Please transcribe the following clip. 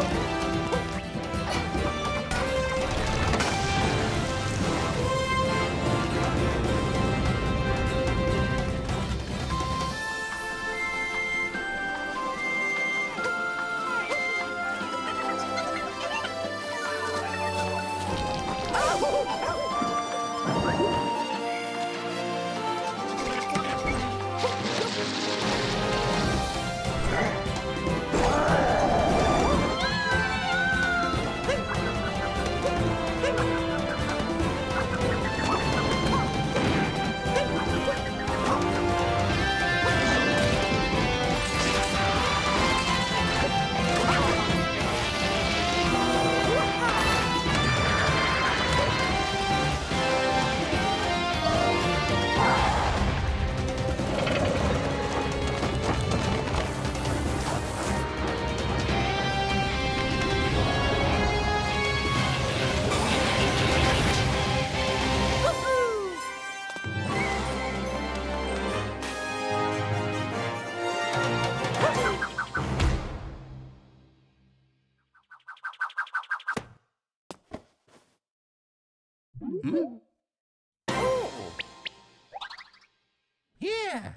Oh! Hmm? Oh. Yeah.